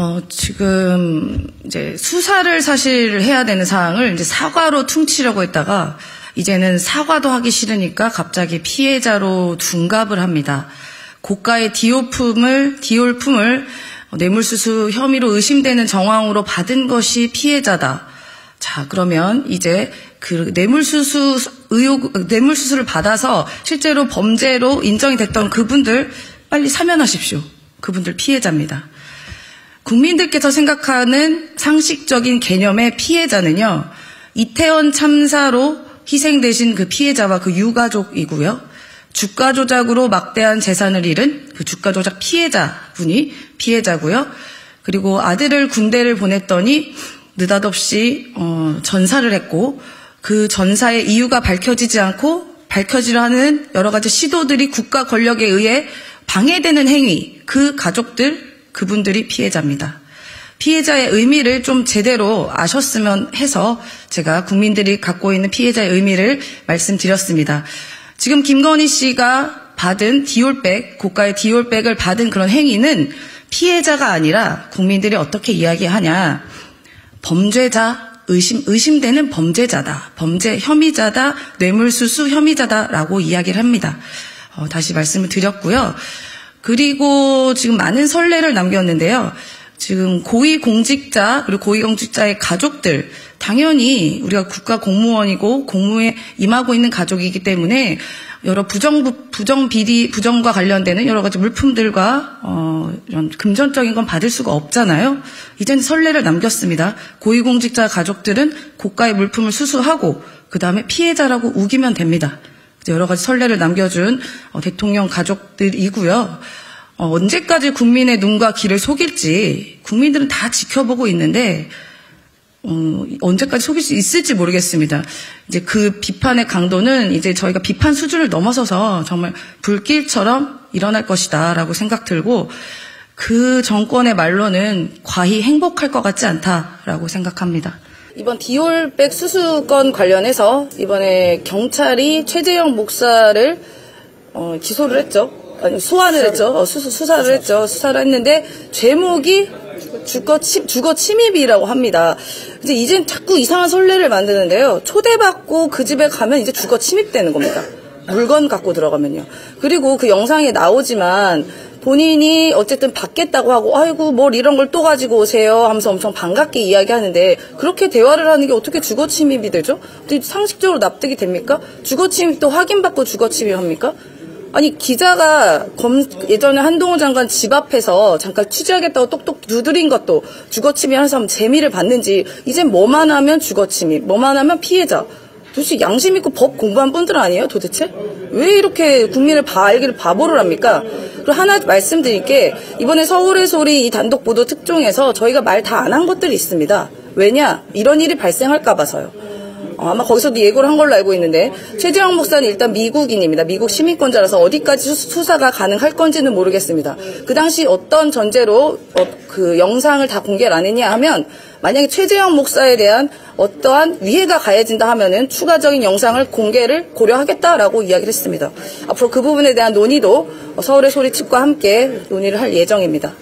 어, 지금 이제 수사를 사실 해야 되는 사항을 이제 사과로 퉁치려고 했다가 이제는 사과도 하기 싫으니까 갑자기 피해자로 둔갑을 합니다. 고가의 디올품을 디올품을 뇌물수수 혐의로 의심되는 정황으로 받은 것이 피해자다. 자, 그러면 이제 그 뇌물수수 의혹, 뇌물수수를 받아서 실제로 범죄로 인정이 됐던 그분들 빨리 사면하십시오. 그분들 피해자입니다. 국민들께서 생각하는 상식적인 개념의 피해자는요, 이태원 참사로 희생되신 그 피해자와 그 유가족이고요. 주가 조작으로 막대한 재산을 잃은 그 주가 조작 피해자분이 피해자고요. 그리고 아들을 군대를 보냈더니 느닷없이 어, 전사를 했고 그 전사의 이유가 밝혀지지 않고 밝혀지려 하는 여러 가지 시도들이 국가 권력에 의해 방해되는 행위, 그 가족들, 그분들이 피해자입니다. 피해자의 의미를 좀 제대로 아셨으면 해서 제가 국민들이 갖고 있는 피해자의 의미를 말씀드렸습니다. 지금 김건희 씨가 받은 디올백, 고가의 디올백을 받은 그런 행위는 피해자가 아니라 국민들이 어떻게 이야기하냐. 범죄자, 의심, 의심되는 범죄자다. 범죄 혐의자다. 뇌물수수 혐의자다라고 이야기를 합니다. 어, 다시 말씀을 드렸고요. 그리고 지금 많은 선례를 남겼는데요. 지금 고위 공직자 그리고 고위 공직자의 가족들 당연히 우리가 국가 공무원이고 공무에 임하고 있는 가족이기 때문에 여러 부정 부정 비리 부정과 관련되는 여러 가지 물품들과 어, 이런 금전적인 건 받을 수가 없잖아요. 이젠 선례를 남겼습니다. 고위 공직자 가족들은 고가의 물품을 수수하고 그 다음에 피해자라고 우기면 됩니다. 여러 가지 선례를 남겨준 어, 대통령 가족들이고요. 어, 언제까지 국민의 눈과 귀를 속일지 국민들은 다 지켜보고 있는데 어, 언제까지 속일 수 있을지 모르겠습니다. 이제 그 비판의 강도는 이제 저희가 비판 수준을 넘어서서 정말 불길처럼 일어날 것이다라고 생각 들고 그 정권의 말로는 과히 행복할 것 같지 않다라고 생각합니다. 이번 디올백 수수건 관련해서 이번에 경찰이 최재형 목사를 어, 기소를 했죠. 아니, 소환을 했죠. 어, 수, 수사를 했죠. 수사를 했는데 제목이 주거, 침, 주거 침입이라고 합니다. 이제 이젠 자꾸 이상한 선례를 만드는데요. 초대받고 그 집에 가면 이제 주거 침입되는 겁니다. 물건 갖고 들어가면요. 그리고 그 영상에 나오지만 본인이 어쨌든 받겠다고 하고 아이고 뭘 이런 걸 또 가지고 오세요 하면서 엄청 반갑게 이야기하는데 그렇게 대화를 하는 게 어떻게 주거 침입이 되죠? 상식적으로 납득이 됩니까? 주거 침입도 확인받고 주거 침입합니까? 아니 기자가 검, 예전에 한동훈 장관 집 앞에서 잠깐 취재하겠다고 똑똑 두드린 것도 주거 침입 하는 사람 재미를 받는지 이젠 뭐만 하면 주거 침입 뭐만 하면 피해자 도대체 양심 있고 법 공부한 분들 아니에요 도대체? 왜 이렇게 국민을 알기를 바보를 합니까? 그리고 하나 말씀드릴 게 이번에 서울의 소리 이 단독 보도 특종에서 저희가 말 다 안 한 것들이 있습니다. 왜냐? 이런 일이 발생할까 봐서요. 어, 아마 거기서도 예고를 한 걸로 알고 있는데 최재형 목사는 일단 미국인입니다. 미국 시민권자라서 어디까지 수사가 가능할 건지는 모르겠습니다. 그 당시 어떤 전제로 어, 그 영상을 다 공개를 안 했냐 하면 만약에 최재형 목사에 대한 어떠한 위해가 가해진다 하면은 추가적인 영상을 공개를 고려하겠다라고 이야기를 했습니다. 앞으로 그 부분에 대한 논의도 서울의 소리집과 함께 논의를 할 예정입니다.